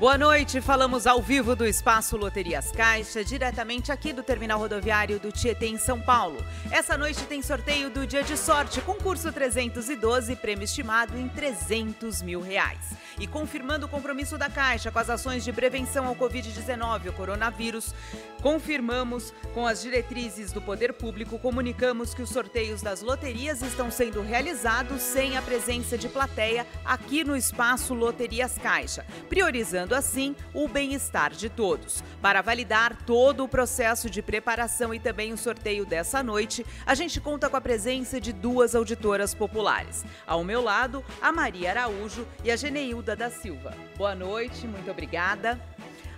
Boa noite, falamos ao vivo do Espaço Loterias Caixa, diretamente aqui do Terminal Rodoviário do Tietê, em São Paulo. Essa noite tem sorteio do Dia de Sorte, concurso 312, prêmio estimado em 300 mil reais. E confirmando o compromisso da Caixa com as ações de prevenção ao Covid-19, o coronavírus, confirmamos com as diretrizes do Poder Público, comunicamos que os sorteios das loterias estão sendo realizados sem a presença de plateia aqui no Espaço Loterias Caixa, priorizando assim o bem-estar de todos. Para validar todo o processo de preparação e também o sorteio dessa noite, a gente conta com a presença de duas auditoras populares. Ao meu lado, a Maria Araújo e a Geneilda da Silva. Boa noite, muito obrigada.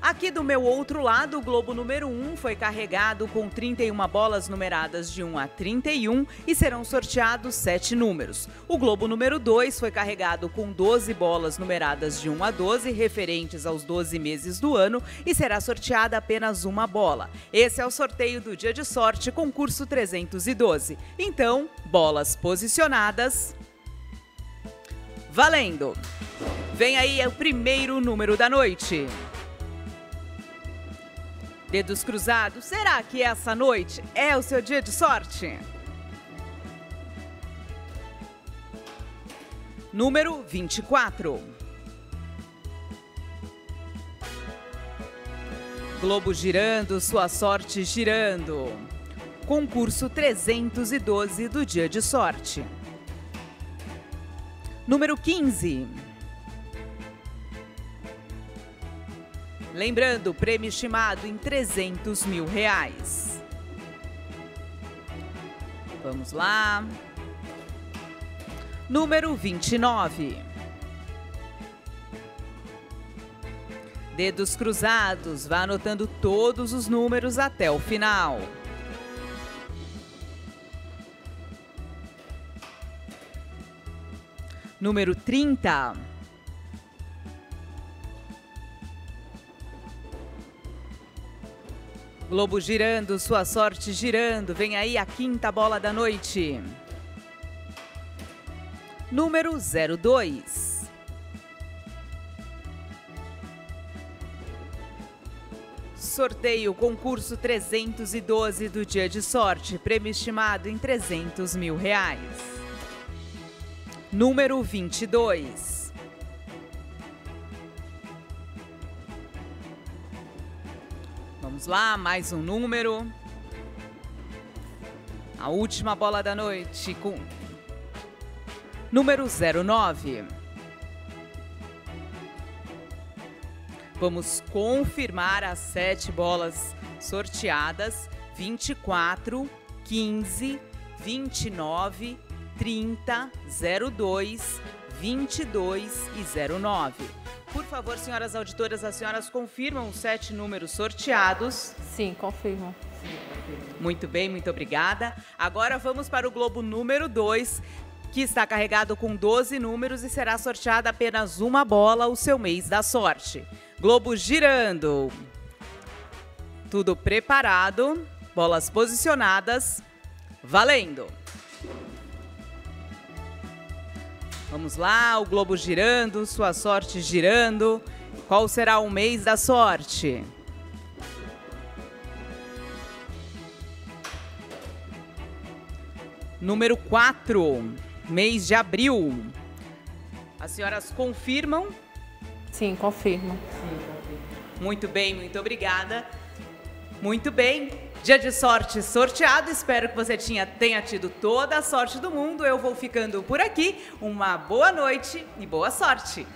Aqui do meu outro lado, o Globo número 1 foi carregado com 31 bolas numeradas de 1 a 31 e serão sorteados 7 números. O Globo número 2 foi carregado com 12 bolas numeradas de 1 a 12, referentes aos 12 meses do ano, e será sorteada apenas uma bola. Esse é o sorteio do Dia de Sorte, concurso 312. Então, bolas posicionadas. Valendo! Vem aí o primeiro número da noite. Dedos cruzados, será que essa noite é o seu dia de sorte? Número 24. Globo girando, sua sorte girando. Concurso 312 do dia de sorte. Número 15. Lembrando, prêmio estimado em 300 mil reais. Vamos lá. Número 29. Dedos cruzados, vá anotando todos os números até o final. Número 30. Globo girando, sua sorte girando. Vem aí a quinta bola da noite. Número 02. Sorteio concurso 312 do Dia de Sorte. Prêmio estimado em 300 mil reais. Número 22. Vamos lá, mais um número. A última bola da noite com número 09. Vamos confirmar as sete bolas sorteadas: 24, 15, 29, 30, 02, 22 e 09. Por favor, senhoras auditoras, as senhoras confirmam os sete números sorteados. Sim, confirmo. Muito bem, muito obrigada. Agora vamos para o globo número 2, que está carregado com 12 números e será sorteada apenas uma bola, o seu mês da sorte. Globo girando. Tudo preparado, bolas posicionadas, valendo! Vamos lá, o globo girando, sua sorte girando. Qual será o mês da sorte? Número 4, mês de abril. As senhoras confirmam? Sim, confirmo. Muito bem, muito obrigada. Muito bem. Dia de sorte sorteado. Espero que você tinha, tenha tido toda a sorte do mundo. Eu vou ficando por aqui. Uma boa noite e boa sorte.